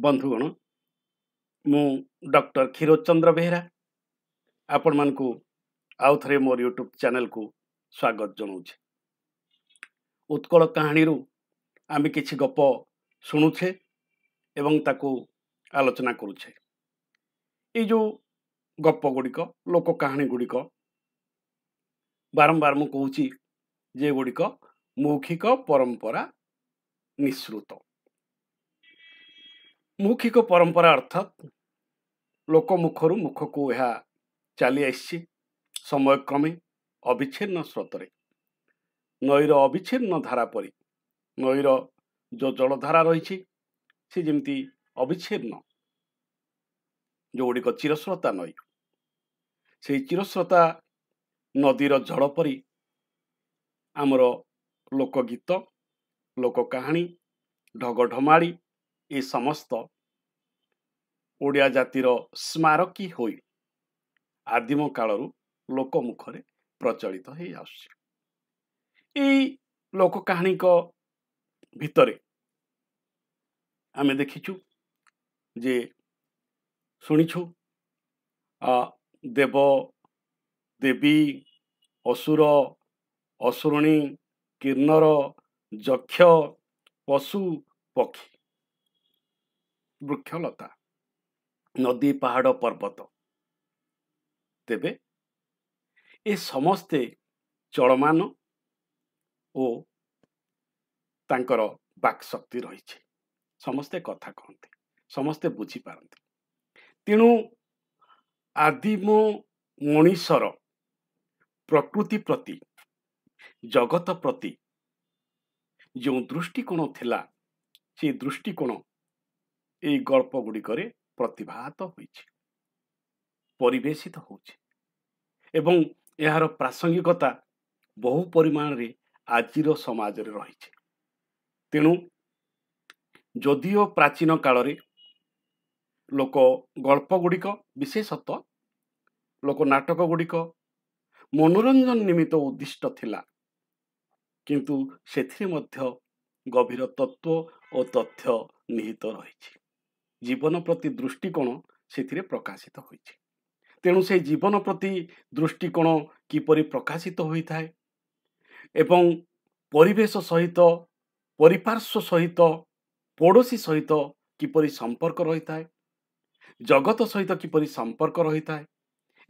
ବନ୍ଧୁଗଣ ମୁଁ ଡକ୍ଟର କ୍ଷୀରୋଦ ଚନ୍ଦ୍ର ବେହେରା ଆପଣମାନଙ୍କୁ ଆଉ ଥରେ ମୋର ୟୁଟ୍ୟୁବ୍ ଚ୍ୟାନେଲକୁ ସ୍ୱାଗତ ଜଣାଉଛି। ଉତ୍କଳ କାହାଣୀରୁ ଆମେ କିଛି ଗପ ଶୁଣୁଛେ ଏବଂ ତାକୁ ଆଲୋଚନା କରୁଛେ। ଏଇ ଯେଉଁ ଗପ ଗୁଡ଼ିକ ଲୋକ କାହାଣୀ ଗୁଡ଼ିକ ବାରମ୍ବାର ମୁଁ କହୁଛି ଯେ ଏଗୁଡ଼ିକ ମୌଖିକ ପରମ୍ପରା ନିଃସୃତ। ମୌଖିକ ପରମ୍ପରା ଅର୍ଥାତ୍ ଲୋକ ମୁଖରୁ ମୁଖକୁ ଏହା ଚାଲି ଆସିଛି ସମୟକ୍ରମେ ଅବିଚ୍ଛିନ୍ନ ସ୍ରୋତରେ। ନଈର ଅବିଚ୍ଛିନ୍ନ ଧାରା ପରି ନଈର ଯେଉଁ ଜଳଧାରା ରହିଛି ସେ ଯେମିତି ଅବିଚ୍ଛିନ୍ନ ଯେଉଁଗୁଡ଼ିକ ଚିରସ୍ରୋତା ନଈ। ସେଇ ଚିରସ୍ରୋତା ନଦୀର ଜଳ ପରି ଆମର ଲୋକଗୀତ ଲୋକ କାହାଣୀ ଢଗ ଢମାଳି ଏ ସମସ୍ତ ଓଡ଼ିଆ ଜାତିର ସ୍ମାରକୀ ହୋଇ ଆଦିମ କାଳରୁ ଲୋକ ମୁଖରେ ପ୍ରଚଳିତ ହେଇ ଆସୁଛି। ଏଇ ଲୋକ କାହାଣୀଙ୍କ ଭିତରେ ଆମେ ଦେଖିଛୁ ଯେ ଶୁଣିଛୁ ଦେବ ଦେବୀ ଅସୁର ଅସୁରୁଣୀ କିନ୍ନର ଯକ୍ଷ ପଶୁ ପକ୍ଷୀ। ବୃକ୍ଷଲତା। ନଦୀ ପାହାଡ଼ ପର୍ବତ। ତେବେ ଏ ସମସ୍ତେ ଚଳମାନ ଓ ତାଙ୍କର ବାକ୍ ଶକ୍ତି ରହିଛି। ସମସ୍ତେ କଥା କହନ୍ତି ସମସ୍ତେ ବୁଝିପାରନ୍ତି। ତେଣୁ ଆଦିମ ମଣିଷର ପ୍ରକୃତି ପ୍ରତି ଜଗତ ପ୍ରତି ଯେଉଁ ଦୃଷ୍ଟିକୋଣ ଥିଲା ସେ ଦୃଷ୍ଟିକୋଣ ଏଇ ଗଳ୍ପ ଗୁଡ଼ିକରେ ପ୍ରତିଭାତ ହୋଇଛି ପରିବେଶିତ ହେଉଛି ଏବଂ ଏହାର ପ୍ରାସଙ୍ଗିକତା ବହୁ ପରିମାଣରେ ଆଜିର ସମାଜରେ ରହିଛି। ତେଣୁ ଯଦିଓ ପ୍ରାଚୀନ କାଳରେ ଲୋକ ଗଳ୍ପ ଗୁଡ଼ିକ ବିଶେଷତଃ ଲୋକ ନାଟକ ଗୁଡ଼ିକ ମନୋରଞ୍ଜନ ନିମିତ୍ତ ଉଦ୍ଦିଷ୍ଟ ଥିଲା କିନ୍ତୁ ସେଥିରେ ମଧ୍ୟ ଗଭୀର ତତ୍ଵ ଓ ତଥ୍ୟ ନିହିତ ରହିଛି। ଜୀବନ ପ୍ରତି ଦୃଷ୍ଟିକୋଣ ସେଥିରେ ପ୍ରକାଶିତ ହୋଇଛି। ତେଣୁ ସେ ଜୀବନ ପ୍ରତି ଦୃଷ୍ଟିକୋଣ କିପରି ପ୍ରକାଶିତ ହୋଇଥାଏ ଏବଂ ପରିବେଶ ସହିତ ପରିପାର୍ଶ୍ୱ ସହିତ ପଡ଼ୋଶୀ ସହିତ କିପରି ସମ୍ପର୍କ ରହିଥାଏ ଜଗତ ସହିତ କିପରି ସମ୍ପର୍କ ରହିଥାଏ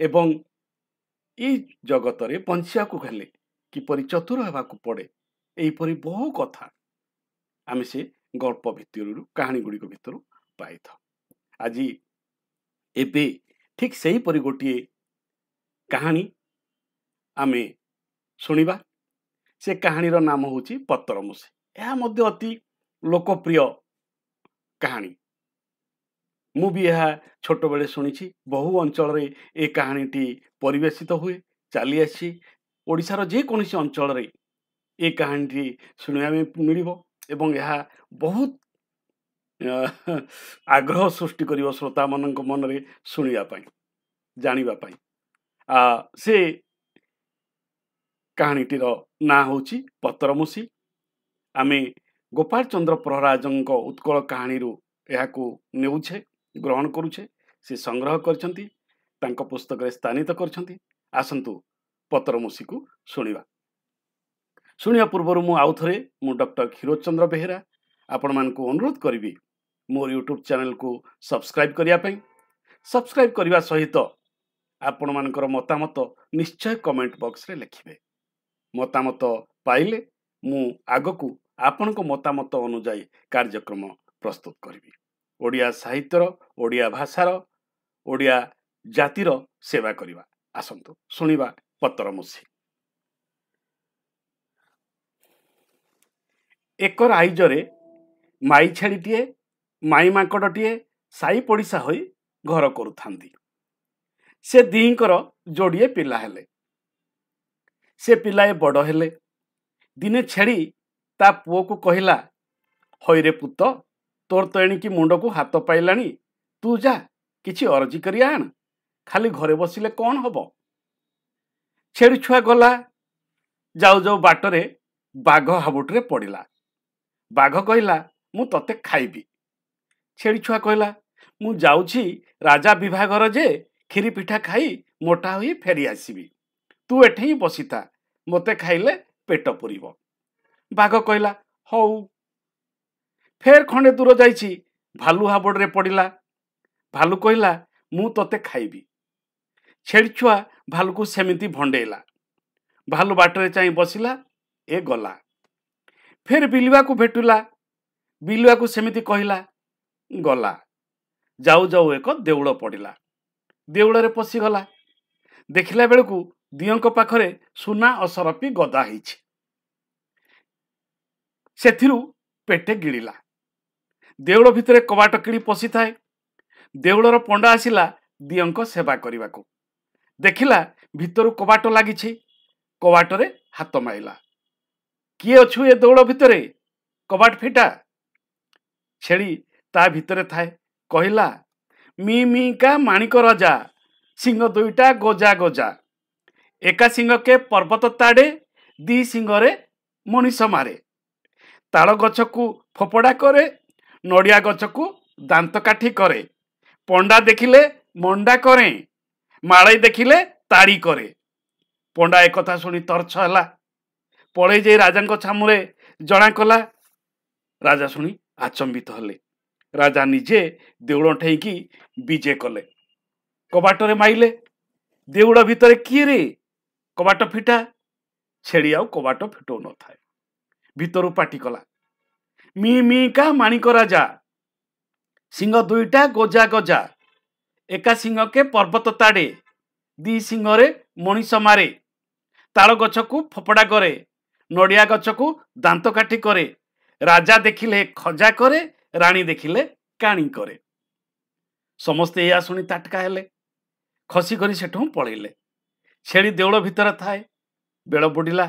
ଏବଂ ଏଇ ଜଗତରେ ବଞ୍ଚିବାକୁ ହେଲେ କିପରି ଚତୁର ହେବାକୁ ପଡ଼େ ଏହିପରି ବହୁ କଥା ଆମେ ସେ ଗଳ୍ପ ଭିତରୁ କାହାଣୀ ଗୁଡ଼ିକ ଭିତରୁ ପାଇଥାଉ। ଆଜି ଏବେ ଠିକ୍ ସେହିପରି ଗୋଟିଏ କାହାଣୀ ଆମେ ଶୁଣିବା। ସେ କାହାଣୀର ନାମ ହେଉଛି ପତରମୂଷି। ଏହା ମଧ୍ୟ ଅତି ଲୋକପ୍ରିୟ କାହାଣୀ। ମୁଁ ବି ଏହା ଛୋଟବେଳେ ଶୁଣିଛି। ବହୁ ଅଞ୍ଚଳରେ ଏ କାହାଣୀଟି ପରିବେଶିତ ହୁଏ ଚାଲି ଆସିଛି। ଓଡ଼ିଶାର ଯେକୌଣସି ଅଞ୍ଚଳରେ ଏ କାହାଣୀଟି ଶୁଣିବା ପାଇଁ ମିଳିବ ଏବଂ ଏହା ବହୁତ ଆଗ୍ରହ ସୃଷ୍ଟି କରିବ ଶ୍ରୋତାମାନଙ୍କ ମନରେ ଶୁଣିବା ପାଇଁ ଜାଣିବା ପାଇଁ। ସେ କାହାଣୀଟିର ନାଁ ହେଉଛି ପତରମୂଷି। ଆମେ ଗୋପାଳ ଚନ୍ଦ୍ର ପ୍ରହରାଜଙ୍କ ଉତ୍କଳ କାହାଣୀରୁ ଏହାକୁ ନେଉଛେ ଗ୍ରହଣ କରୁଛେ ସେ ସଂଗ୍ରହ କରିଛନ୍ତି ତାଙ୍କ ପୁସ୍ତକରେ ସ୍ଥାନିତ କରିଛନ୍ତି। ଆସନ୍ତୁ ପତରମୂଷିକୁ ଶୁଣିବା। ଶୁଣିବା ପୂର୍ବରୁ ମୁଁ ଆଉ ଥରେ ମୁଁ ଡକ୍ଟର କ୍ଷୀରୋଦ ଚନ୍ଦ୍ର ବେହେରା ଆପଣମାନଙ୍କୁ ଅନୁରୋଧ କରିବି ମୋର ୟୁଟ୍ୟୁବ୍ ଚ୍ୟାନେଲକୁ ସବସ୍କ୍ରାଇବ୍ କରିବା ପାଇଁ। ସବସ୍କ୍ରାଇବ୍ କରିବା ସହିତ ଆପଣମାନଙ୍କର ମତାମତ ନିଶ୍ଚୟ କମେଣ୍ଟ ବକ୍ସରେ ଲେଖିବେ। ମତାମତ ପାଇଲେ ମୁଁ ଆଗକୁ ଆପଣଙ୍କ ମତାମତ ଅନୁଯାୟୀ କାର୍ଯ୍ୟକ୍ରମ ପ୍ରସ୍ତୁତ କରିବି। ଓଡ଼ିଆ ସାହିତ୍ୟର ଓଡ଼ିଆ ଭାଷାର ଓଡ଼ିଆ ଜାତିର ସେବା କରିବା। ଆସନ୍ତୁ ଶୁଣିବା ପତରମୂଷି ଏକ ରାଇଜରେ ମାଇ ଛେଳିଟିଏ ମାଇ ମାଙ୍କଡ଼ଟିଏ ସାଇ ପଡ଼ିଶା ହୋଇ ଘର କରୁଥାନ୍ତି। ସେ ଦିହିଙ୍କର ଯୋଡ଼ିଏ ପିଲା ହେଲେ। ସେ ପିଲାଏ ବଡ଼ ହେଲେ। ଦିନେ ଛେଳି ତା ପୁଅକୁ କହିଲା ହଇରେ ପୁତ ତୋର ତ ଏଣିକି ମୁଣ୍ଡକୁ ହାତ ପାଇଲାଣି ତୁ ଯା କିଛି ଅରଜି କରି ଆଣ ଖାଲି ଘରେ ବସିଲେ କ'ଣ ହବ? ଛେଳି ଛୁଆ ଗଲା। ଯାଉ ଯାଉ ବାଟରେ ବାଘ ହାବୁଟରେ ପଡ଼ିଲା। ବାଘ କହିଲା ମୁଁ ତତେ ଖାଇବି। ଛେଳି ଛୁଆ କହିଲା ମୁଁ ଯାଉଛି ରାଜା ବିଭାଘର ଯେ କ୍ଷୀରି ପିଠା ଖାଇ ମୋଟା ହୋଇ ଫେରି ଆସିବି। ତୁ ଏଠି ହିଁ ବସିଥା ମୋତେ ଖାଇଲେ ପେଟ ପୁରିବ ବାଘ କହିଲା ହଉ ଫେର ଖଣ୍ଡେ ଦୂର ଯାଇଛି ଭାଲୁ ହାବଡ଼ରେ ପଡ଼ିଲା। ଭାଲୁ କହିଲା ମୁଁ ତତେ ଖାଇବି ଛେଳି ଛୁଆ ଭାଲୁକୁ ସେମିତି ଭଣ୍ଡେଇଲା। ଭାଲୁ ବାଟରେ ଚାହିଁ ବସିଲା ଏ ଗଲା। ଫେର ବିଲୁଆକୁ ଭେଟିଲା। ବିଲୁଆକୁ ସେମିତି କହିଲା ଗଲା। ଯାଉ ଯାଉ ଏକ ଦେଉଳ ପଡ଼ିଲା। ଦେଉଳରେ ପଶିଗଲା। ଦେଖିଲା ବେଳକୁ ଦିଅଙ୍କ ପାଖରେ ସୁନା ଅସରପି ଗଦା ହେଇଛି। ସେଥିରୁ ପେଟେ ଗିଳିଲା। ଦେଉଳ ଭିତରେ କବାଟ କିଳି ପଶିଥାଏ। ଦେଉଳର ପଣ୍ଡା ଆସିଲା ଦିଅଙ୍କ ସେବା କରିବାକୁ। ଦେଖିଲା ଭିତରୁ କବାଟ ଲାଗିଛି। କବାଟରେ ହାତ ମାଇଲା। କିଏ ଅଛୁ ଏ ଦୌଡ଼ ଭିତରେ? କବାଟ ଫିଟା। ଛେଳି ତା ଭିତରେ ଥାଏ। କହିଲା ମି ମିକା ମାଣିକ ରଜା ସିଂହ ଦୁଇଟା ଗଜା ଗଜା। ଏକା ସିଂହକେ ପର୍ବତ ତାଡ଼େ ଦି ସିଂହରେ ମଣିଷ ମାରେ। ତାଳ ଗଛକୁ ଫୋପଡ଼ା କରେ ନଡ଼ିଆ ଗଛକୁ ଦାନ୍ତ କାଠି କରେ। ପଣ୍ଡା ଦେଖିଲେ ମଣ୍ଡା କରେ ମାଳେଇ ଦେଖିଲେ ତାଡ଼ି କରେ ପଣ୍ଡା ଏକଥା ଶୁଣି ତର୍ଛ ହେଲା। ପଳେଇ ଯାଇ ରାଜାଙ୍କ ଛାମୁରେ ଜଣା କଲା ରାଜା ଶୁଣି ଆଚମ୍ବିତ ହେଲେ। ରାଜା ନିଜେ ଦେଉଳ ଠେଇକି ବିଜେ କଲେ। କବାଟରେ ମାଇଲେ। ଦେଉଳ ଭିତରେ କିଏ ରେ? କବାଟ ଫିଟା। ଛେଳି ଆଉ କବାଟ ଫିଟଉ ନଥାଏ ଭିତରୁ ପାଟି କଲା ମି ମି କା ମାଣିକ ରାଜା? ସିଂହ ଦୁଇଟା ଗଜା ଗଜା। ଏକା ସିଂହକେ ପର୍ବତ ତାଡ଼େ ଦି ସିଂହରେ ମଣିଷ ମାରେ। ତାଳ ଗଛକୁ ଫୋପଡ଼ା କରେ ନଡ଼ିଆ ଗଛକୁ ଦାନ୍ତ କାଠି କରେ। ରାଜା ଦେଖିଲେ ଖଜା କରେ ରାଣୀ ଦେଖିଲେ କାଣି କରେ। ସମସ୍ତେ ଏହା ଶୁଣି ତାଟକା ହେଲେ। ଖସି କରି ସେଠୁ ପଳେଇଲେ। ଛେଳି ଦେଉଳ ଭିତରେ ଥାଏ। ବେଳ ବୁଡ଼ିଲା।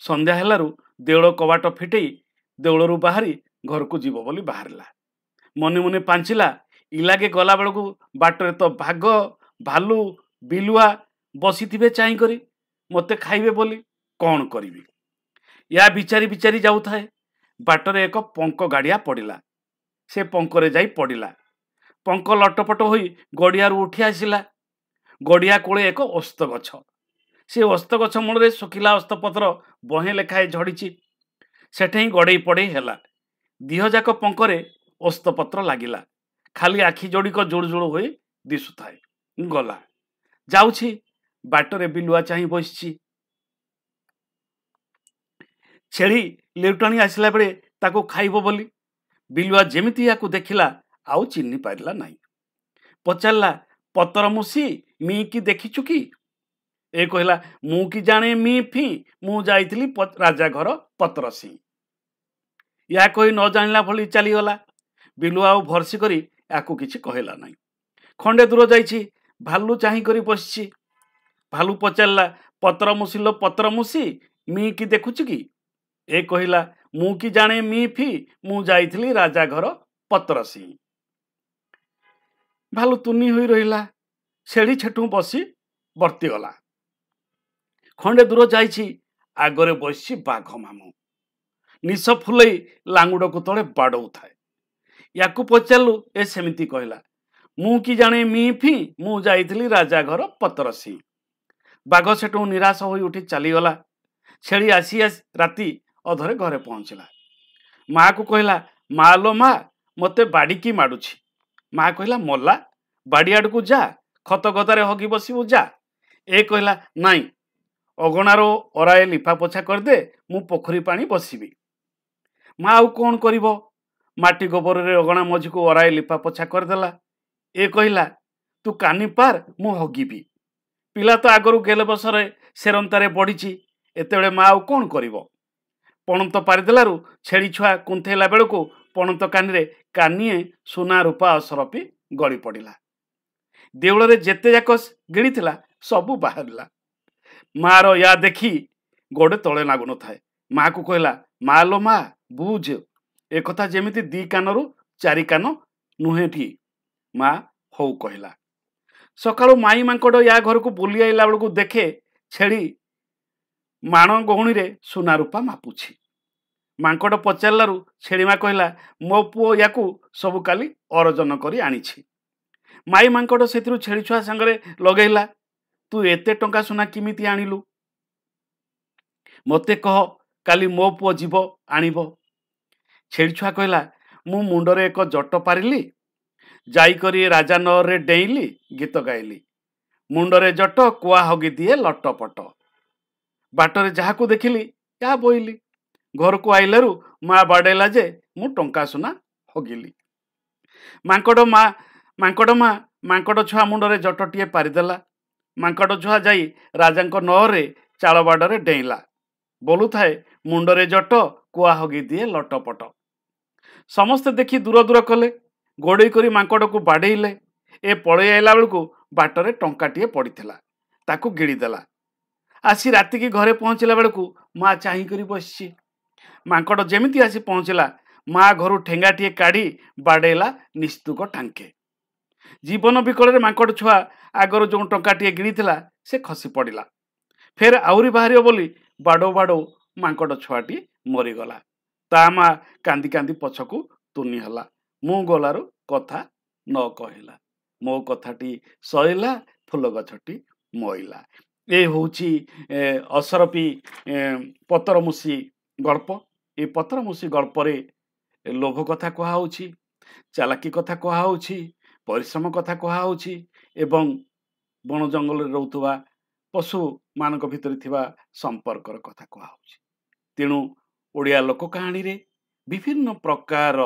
ସନ୍ଧ୍ୟା ହେଲାରୁ ଦେଉଳ କବାଟ ଫିଟେଇ ଦେଉଳରୁ ବାହାରି ଘରକୁ ଯିବ ବୋଲି ବାହାରିଲା। ମନେ ମନେ ପାଞ୍ଚିଲା ଇଲାଗେ ଗଲା ବେଳକୁ ବାଟରେ ତ ଭାଗ ଭାଲୁ ବିଲୁଆ ବସିଥିବେ ଚାହିଁ କରି। ମୋତେ ଖାଇବେ ବୋଲି କ'ଣ କରିବି? ୟା ବିଚାରି ବିଚାରି ଯାଉଥାଏ। ବାଟରେ ଏକ ପଙ୍କ ଗାଡ଼ିଆ ପଡ଼ିଲା। ସେ ପଙ୍କରେ ଯାଇ ପଡ଼ିଲା। ପଙ୍କ ଲଟପଟ ହୋଇ ଗଡ଼ିଆରୁ ଉଠି ଆସିଲା। ଗଡ଼ିଆ କୋଳେ ଏକ ଅସ୍ତ ଗଛ ସେ ଅସ୍ତ ଗଛ ମୂଳରେ ଶୁଖିଲା ଅସ୍ତପତ୍ର ବହେଁ ଲେଖାଏ ଝଡ଼ିଛି। ସେଠି ହିଁ ଗଡ଼େଇ ପଡ଼େଇ ହେଲା। ଦିହଯାକ ପଙ୍କରେ ଅସ୍ତପତ୍ର ଲାଗିଲା। ଖାଲି ଆଖି ଯୋଡ଼ିକ ଜୁଳୁ ଜୁଳୁ ହୋଇ ଦିଶୁଥାଏ। ଗଲା। ଯାଉଛି। ବାଟରେ ବିଲୁଆ ଚାହିଁ ବସିଛି। ଛେଳି ଲେଉଟାଣି ଆସିଲା ବେଳେ ତାକୁ ଖାଇବ ବୋଲି ବିଲୁଆ ଯେମିତି ୟାକୁ ଦେଖିଲା ଆଉ ଚିହ୍ନି ପାରିଲା ନାହିଁ। ପଚାରିଲା ପତର ମୁସି ମି କି ଦେଖିଛୁ କି? ଏ କହିଲା ମୁଁ କି ଜାଣେ ମି ଫି ମୁଁ ଯାଇଥିଲି ରାଜା ଘର ପତର ସିଂ। ୟା କହି ନ ଜାଣିଲା ଭଳି ଚାଲିଗଲା। ବିଲୁଆ ଆଉ ଭରସି କରି ୟାକୁ କିଛି କହିଲା ନାହିଁ। ଖଣ୍ଡେ ଦୂର ଯାଇଛି ଭାଲୁ ଚାହିଁ କରି ବସିଛି। ଭାଲୁ ପଚାରିଲା ପତ୍ର ମୁସିଲ ପତ୍ର ମୁସି ମି କି ଦେଖୁଛୁ କି? ଏ କହିଲା ମୁଁ କି ଜାଣେ ମି ଫି ମୁଁ ଯାଇଥିଲି ରାଜା ଘର ପତ୍ରସି। ଭାଲୁ ତୁନି ହୋଇ ରହିଲା। ଛେଳି ଛେଠୁ ବସି ବର୍ତ୍ତିଗଲା। ଖଣ୍ଡେ ଦୂର ଯାଇଛି। ଆଗରେ ବସିଛି ବାଘ ମାମୁଁ। ନିଶ ଫୁଲେଇ ଲାଙ୍ଗୁଡ଼କୁ ତଳେ ବାଡ଼ଉଥାଏ। ୟାକୁ ପଚାରିଲୁ ଏ ସେମିତି କହିଲା ମୁଁ କି ଜାଣେ ମି ଫି ମୁଁ ଯାଇଥିଲି ରାଜା ଘର ପତରସି। ବାଘ ସେଠୁ ନିରାଶ ହୋଇ ଉଠି ଚାଲିଗଲା। ଛେଳି ଆସି ଆସି ରାତି ଅଧରେ ଘରେ ପହଞ୍ଚିଲା। ମାଆକୁ କହିଲା ମା ଲୋ ମା ମୋତେ ବାଡ଼ିକି ମାଡ଼ୁଛି। ମା କହିଲା ମଲା ବାଡ଼ି ଆଡ଼କୁ ଯା ଖତ ଗଦାରେ ହଗି ବସିବୁ ଯା। ଏ କହିଲା ନାଇଁ ଅଗଣାର ଅରାଏ ଲିପା ପୋଛା କରିଦେ ମୁଁ ପୋଖରୀ ପାଣି ବସିବି। ମା ଆଉ କ'ଣ କରିବ? ମାଟି ଗୋବରରେ ଅଗଣା ମଝିକୁ ଅରାଏ ଲିପା ପୋଛା କରିଦେଲା। ଏ କହିଲା ତୁ କାନି ପାର ମୁଁ ହଗିବି। ପିଲା ତ ଆଗରୁ ଗେଲେ ବସରେ ସେରନ୍ତାରେ ବଢ଼ିଛି ଏତେବେଳେ ମା ଆଉ କ'ଣ କରିବ? ପଣନ୍ତ ପାରିଦେଲାରୁ ଛେଳି ଛୁଆ କୁନ୍ଥେଇଲା ବେଳକୁ ପଣନ୍ତ କାନିରେ କାନିଏ ସୁନା ରୂପା ଅସରପି ଗଳି ପଡ଼ିଲା। ଦେଉଳରେ ଯେତେ ଯାକ ଗିଳିଥିଲା ସବୁ ବାହାରିଲା। ମାର ୟା ଦେଖି ଗୋଡ଼େ ତଳେ ଲାଗୁନଥାଏ ମାକୁ କହିଲା ମା ଲୋ ମା ବୁଝ ଏକଥା ଯେମିତି ଦି କାନରୁ ଚାରି କାନ ନୁହେଁଠି ମା ହଉ କହିଲା। ସକାଳୁ ମାଇ ମାଙ୍କଡ଼ ୟା ଘରକୁ ବୁଲି ଆଇଲା ବେଳକୁ ଦେଖେ ଛେଳି ମାଣ ଗହୁଣୀରେ ସୁନା ରୂପା ମାପୁଛି। ମାଙ୍କଡ଼ ପଚାରିଲାରୁ ଛେଳିମା କହିଲା ମୋ ପୁଅ ୟାକୁ ସବୁ କାଲି ଅରଜନ କରି ଆଣିଛି। ମାଇ ମାଙ୍କଡ଼ ସେଥିରୁ ଛେଳି ଛୁଆ ସାଙ୍ଗରେ ଲଗେଇଲା ତୁ ଏତେ ଟଙ୍କା ସୁନା କେମିତି ଆଣିଲୁ? ମୋତେ କହ କାଲି ମୋ ପୁଅ ଯିବ ଆଣିବ? ଛେଳି ଛୁଆ କହିଲା ମୁଁ ମୁଣ୍ଡରେ ଏକ ଜଟ ପାରିଲି ଯାଇକରି ରାଜା ନଅରରେ ଡେଇଁଲି ଗୀତ ଗାଇଲି। ମୁଣ୍ଡରେ ଜଟ କୁଆ ହଗି ଦିଏ ଲଟପଟ। ବାଟରେ ଯାହାକୁ ଦେଖିଲି ଏହା ବୋଇଲି। ଘରକୁ ଆଇଲାରୁ ମା ବାଡ଼େଇଲା ଯେ ମୁଁ ଟଙ୍କା ସୁନା ହଗିଲି। ମାଙ୍କଡ଼ ମା ମାଙ୍କଡ଼ ମା ମାଙ୍କଡ଼ ଛୁଆ ମୁଣ୍ଡରେ ଜଟଟିଏ ପାରିଦେଲା। ମାଙ୍କଡ଼ ଛୁଆ ଯାଇ ରାଜାଙ୍କ ନଅରେ ଚାଳ ବାଡ଼ରେ ଡେଇଁଲା। ବୋଲୁଥାଏ ମୁଣ୍ଡରେ ଜଟ କୁଆ ହଗି ଦିଏ ଲଟପଟ। ସମସ୍ତେ ଦେଖି ଦୂର ଦୂର କଲେ ଗୋଡ଼େଇ କରି ମାଙ୍କଡ଼କୁ ବାଡ଼େଇଲେ। ଏ ପଳେଇ ଆଇଲା ବେଳକୁ ବାଟରେ ଟଙ୍କାଟିଏ ପଡ଼ିଥିଲା ତାକୁ ଗିଳିଦେଲା। ଆସି ରାତିକି ଘରେ ପହଞ୍ଚିଲା ବେଳକୁ ମା ଚାହିଁ କରି ବସିଛି। ମାଙ୍କଡ଼ ଯେମିତି ଆସି ପହଞ୍ଚିଲା ମା ଘରୁ ଠେଙ୍ଗାଟିଏ କାଢ଼ି ବାଡ଼େଇଲା ନିସ୍ତୁକ ଟାଙ୍କେ ଜୀବନ ବିକଳରେ ମାଙ୍କଡ଼ ଛୁଆ ଆଗରୁ ଯେଉଁ ଟଙ୍କାଟିଏ ଗିଳିଥିଲା ସେ ଖସି ପଡ଼ିଲା। ଫେର ଆହୁରି ବାହାରିବ ବୋଲି ବାଡ଼ଉ ବାଡ଼ଉ ମାଙ୍କଡ଼ ଛୁଆଟି ମରିଗଲା। ତା ମା କାନ୍ଦି କାନ୍ଦି ପଛକୁ ତୁନି ହେଲା। ମୁଁ ଗଲାରୁ କଥା ନ କହିଲା। ମୋ କଥାଟି ସଇଲା ଫୁଲ ଗଛଟି ମଇଲା। ଏ ହେଉଛି ଅସରପି ପତରମୁଷି ଗଳ୍ପ। ଏ ପତରମୁଷି ଗଳ୍ପରେ ଲୋଭ କଥା କୁହାହେଉଛି ଚାଲାକି କଥା କୁହାହେଉଛି ପରିଶ୍ରମ କଥା କୁହାହେଉଛି ଏବଂ ବଣ ଜଙ୍ଗଲରେ ରହୁଥିବା ପଶୁମାନଙ୍କ ଭିତରେ ଥିବା ସମ୍ପର୍କର କଥା କୁହାହେଉଛି। ତେଣୁ ଓଡ଼ିଆ ଲୋକ କାହାଣୀରେ ବିଭିନ୍ନ ପ୍ରକାର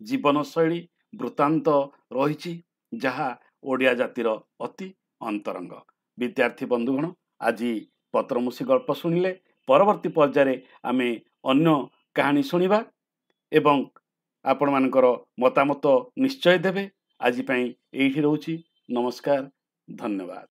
ଜୀବନଶୈଳୀ ବୃତ୍ତାନ୍ତ ରହିଛି ଯାହା ଓଡ଼ିଆ ଜାତିର ଅତି ଅନ୍ତରଙ୍ଗ। ବିଦ୍ୟାର୍ଥୀ ବନ୍ଧୁଗଣ ଆଜି ପତ୍ରମୁଷି ଗଳ୍ପ ଶୁଣିଲେ ପରବର୍ତ୍ତୀ ପର୍ଯ୍ୟାୟରେ ଆମେ ଅନ୍ୟ କାହାଣୀ ଶୁଣିବା ଏବଂ ଆପଣମାନଙ୍କର ମତାମତ ନିଶ୍ଚୟ ଦେବେ। ଆଜି ପାଇଁ ଏଇଠି ରହୁଛି। ନମସ୍କାର। ଧନ୍ୟବାଦ।